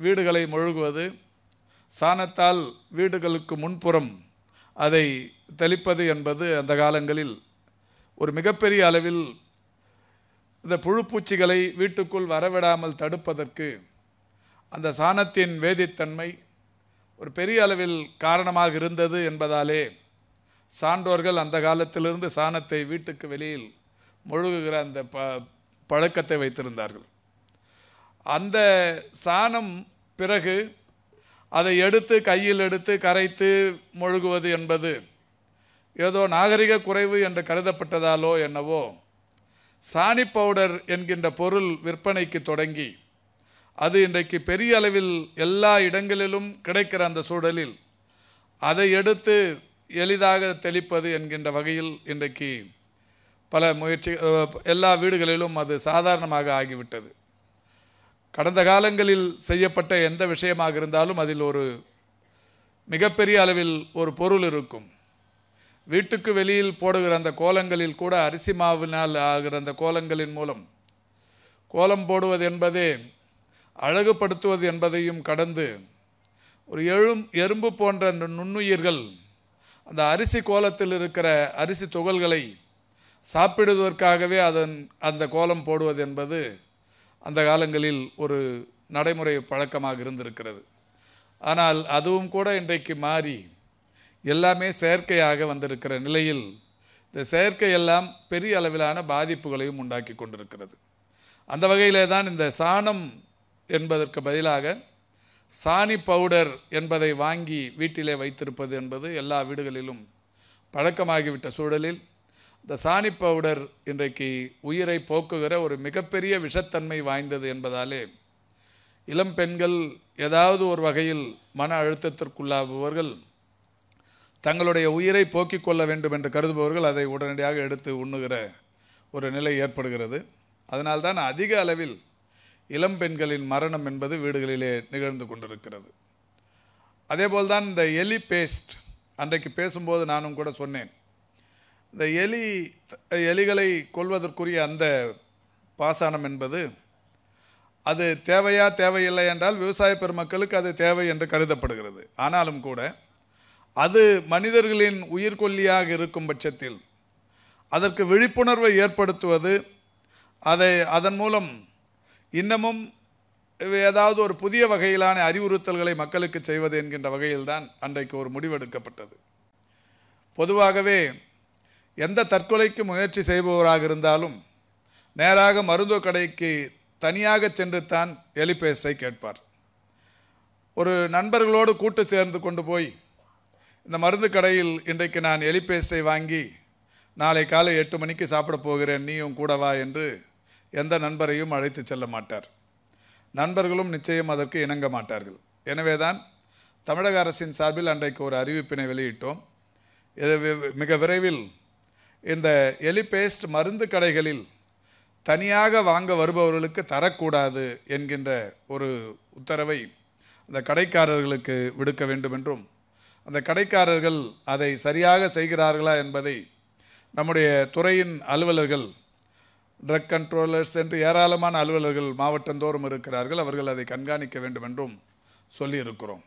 வீடுகளை மொழுகுவது சாணத்தால் வீடுகளுக்கு முன்புறம் அதை தெளிப்பது என்பது அந்த காலங்களில் ஒரு மிகப்பெரிய அளவில் இந்த புழுப்பூச்சிகளை வீட்டுக்குள் வரவிடாமல் தடுப்பதற்கு அந்த சாணத்தின் வேதித்தன்மை ஒரு பெரிய அளவில் காரணமாக இருந்தது என்பதாலே சான்றோர்கள் அந்த காலத்திலிருந்து சாணத்தை வீட்டுக்கு வெளியில் மொழுகுகிற அந்த ப பழக்கத்தை வைத்திருந்தார்கள். அந்த சாணம் பிறகு அதை எடுத்து கையில் எடுத்து கரைத்து மொழுகுவது என்பது ஏதோ நாகரிக குறைவு என்று கருதப்பட்டதாலோ என்னவோ சாணி பவுடர் என்கின்ற பொருள் விற்பனைக்கு தொடங்கி அது இன்றைக்கு பெரிய அளவில் எல்லா இடங்களிலும் கிடைக்கிற அந்த சூழலில் அதை எடுத்து எளிதாக தெளிப்பது என்கின்ற வகையில் இன்றைக்கு பல முயற்சி எல்லா வீடுகளிலும் அது சாதாரணமாக ஆகிவிட்டது. கடந்த காலங்களில் செய்யப்பட்ட எந்த விஷயமாக இருந்தாலும் அதில் ஒரு மிகப்பெரிய அளவில் ஒரு பொருள் இருக்கும். வீட்டுக்கு வெளியில் போடுகிற அந்த கோலங்களில் கூட அரிசி மாவினால் ஆகிற அந்த கோலங்களின் மூலம் கோலம் போடுவது என்பதே அழகுபடுத்துவது என்பதையும் கடந்து ஒரு எழும் எறும்பு போன்ற நுண்ணுயிர்கள் அந்த அரிசி கோலத்தில் இருக்கிற அரிசி துகள்களை சாப்பிடுவதற்காகவே அதன் அந்த கோலம் போடுவது என்பது அந்த காலங்களில் ஒரு நடைமுறை பழக்கமாக இருந்திருக்கிறது. ஆனால் அதுவும் கூட இன்றைக்கு மாறி எல்லாமே செயற்கையாக வந்திருக்கிற நிலையில் இந்த செயற்கை எல்லாம் பெரிய அளவிலான பாதிப்புகளையும் உண்டாக்கி கொண்டிருக்கிறது. அந்த வகையிலே தான் இந்த சாணம் என்பதற்கு பதிலாக சாணி பவுடர் என்பதை வாங்கி வீட்டிலே வைத்திருப்பது என்பது எல்லா வீடுகளிலும் பழக்கமாகிவிட்ட சூழலில் இந்த சாணி பவுடர் இன்றைக்கு உயிரை போக்குகிற ஒரு மிகப்பெரிய விஷத்தன்மை வாய்ந்தது என்பதாலே இளம் பெண்கள் ஏதாவது ஒரு வகையில் மன அழுத்தத்திற்குள்ளாகுபவர்கள் தங்களுடைய உயிரை போக்கிக் கொள்ள வேண்டும் என்று கருதுபவர்கள் அதை உடனடியாக எடுத்து உண்ணுகிற ஒரு நிலை ஏற்படுகிறது. அதனால்தான் அதிக அளவில் இளம் பெண்களின் மரணம் என்பது வீடுகளிலே நிகழ்ந்து கொண்டிருக்கிறது. அதேபோல்தான் இந்த எலி பேஸ்ட் அன்றைக்கு பேசும்போது நானும் கூட சொன்னேன். இந்த எலி எலிகளை கொல்வதற்குரிய அந்த பாசானம் என்பது அது தேவையா தேவையில்லை என்றால் விவசாய பெருமக்களுக்கு அது தேவை என்று கருதப்படுகிறது. ஆனாலும் கூட அது மனிதர்களின் உயிர்கொல்லியாக இருக்கும் பட்சத்தில் அதற்கு விழிப்புணர்வை ஏற்படுத்துவது அதை அதன் மூலம் இன்னமும் ஏதாவது ஒரு புதிய வகையிலான அறிவுறுத்தல்களை மக்களுக்கு செய்வது என்கின்ற வகையில்தான் அன்றைக்கு ஒரு முடிவெடுக்கப்பட்டது. பொதுவாகவே எந்த தற்கொலைக்கு முயற்சி செய்பவராக இருந்தாலும் நேராக மருத்துவ கடைக்கு தனியாக சென்று தான் எலிபேஸ்டை கேட்பார். ஒரு நண்பர்களோடு கூட்டு சேர்ந்து கொண்டு போய் இந்த மருந்து கடையில் இன்றைக்கு நான் எலிபேஸ்டை வாங்கி நாளை காலை எட்டு மணிக்கு சாப்பிட போகிறேன் நீயும் கூட வா என்று எந்த நண்பரையும் அழைத்து செல்ல மாட்டார். நண்பர்களும் நிச்சயம் அதற்கு இணங்க மாட்டார்கள். எனவேதான் தமிழக அரசின் சார்பில் அன்றைக்கு ஒரு அறிவிப்பினை வெளியிட்டோம். இது வி- மிக விரைவில் இந்த எலிபேஸ்ட் மருந்து கடைகளில் தனியாக வாங்க வருபவர்களுக்கு தரக்கூடாது என்கின்ற ஒரு உத்தரவை அந்த கடைக்காரர்களுக்கு விடுக்க வேண்டும் என்றும் அந்த கடைக்காரர்கள் அதை சரியாக செய்கிறார்களா என்பதை நம்முடைய துறையின் அலுவலர்கள் ட்ரக் கண்ட்ரோலர்ஸ் என்று ஏராளமான அலுவலர்கள் மாவட்டந்தோறும் இருக்கிறார்கள். அவர்கள் அதை கண்காணிக்க வேண்டும் என்றும் சொல்லியிருக்கிறோம்.